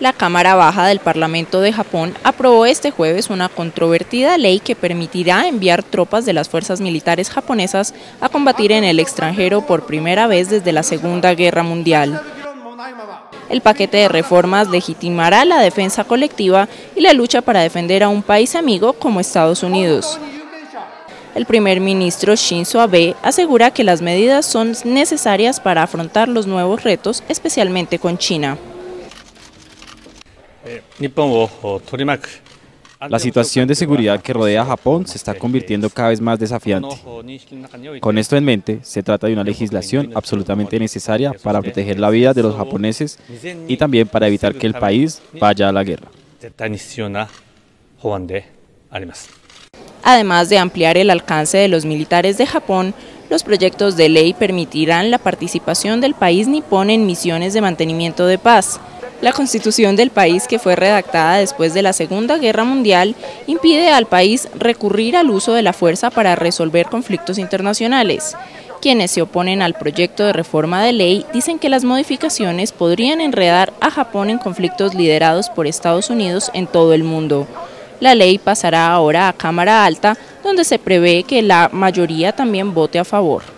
La Cámara Baja del Parlamento de Japón aprobó este jueves una controvertida ley que permitirá enviar tropas de las fuerzas militares japonesas a combatir en el extranjero por primera vez desde la Segunda Guerra Mundial. El paquete de reformas legitimará la defensa colectiva y la lucha para defender a un país amigo como Estados Unidos. El primer ministro Shinzo Abe asegura que las medidas son necesarias para afrontar los nuevos retos, especialmente con China. La situación de seguridad que rodea a Japón se está convirtiendo cada vez más desafiante. Con esto en mente, se trata de una legislación absolutamente necesaria para proteger la vida de los japoneses y también para evitar que el país vaya a la guerra. Además de ampliar el alcance de los militares de Japón, los proyectos de ley permitirán la participación del país nipón en misiones de mantenimiento de paz, la constitución del país, que fue redactada después de la Segunda Guerra Mundial, impide al país recurrir al uso de la fuerza para resolver conflictos internacionales. Quienes se oponen al proyecto de reforma de ley dicen que las modificaciones podrían enredar a Japón en conflictos liderados por Estados Unidos en todo el mundo. La ley pasará ahora a Cámara Alta, donde se prevé que la mayoría también vote a favor.